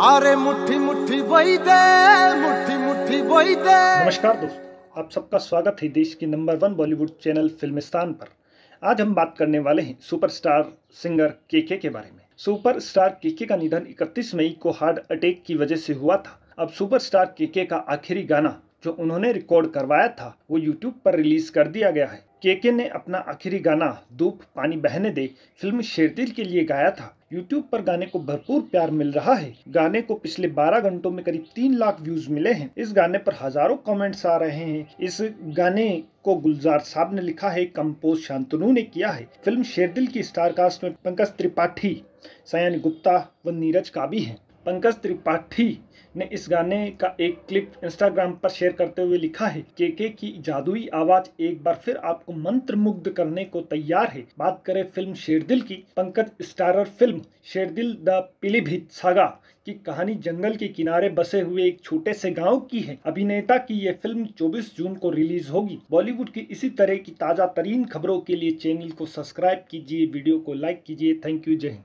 आरे मुट्ठी मुट्ठी बोई दे, मुट्ठी मुट्ठी बोई दे। नमस्कार दोस्तों, आप सबका स्वागत है देश की number one Bollywood channel Filmistan पर। आज हम बात करने वाले हैं सुपरस्टार सिंगर केके के बारे में। सुपरस्टार केके का निधन 31 मई को हार्ट अटैक की वजह से हुआ था। अब सुपरस्टार केके का आखिरी गाना जो उन्होंने रिकॉर्ड करवाया था, वो यूट्यूब पर रिलीज़ कर दिया गया है। केके ने अपना आखिरी गाना, धूप पानी बहने दे फ़िल्म शेरदिल के लिए गाया था। यूट्यूब पर गाने को भरपूर प्यार मिल रहा है। गाने को पिछले 12 घंटों में करीब तीन लाख व्यूज़ मिले हैं। इस गाने पर हज़ारों कमेंट्स आ रहे हैं। इस गाने को गुलजार साहब ने लिखा है, कंपोज शांतनु ने किया है। फ़िल्म शेरदिल की स्टार कास्ट में पंकज त्रिपाठी, सयानी गुप्ता व नीरज का भी है। पंकज त्रिपाठी ने इस गाने का एक क्लिप इंस्टाग्राम पर शेयर करते हुए लिखा है के के की जादुई आवाज़ एक बार फिर आपको मंत्र मुग्ध करने को तैयार है। बात करें फ़िल्म शेरदिल की, Pankaj starrer film Sherdil the Pilibhit saga की कहानी जंगल के किनारे बसे हुए एक छोटे से गाँव की है। अभिनेता की यह फ़िल्म 24 जून को रिलीज़ होगी। बॉलीवुड की इसी तरह की ताज़ा तरीन खबरों के लिए चैनल को सब्सक्राइब कीजिए, वीडियो को लाइक कीजिए। थैंक यू, जय हिंद।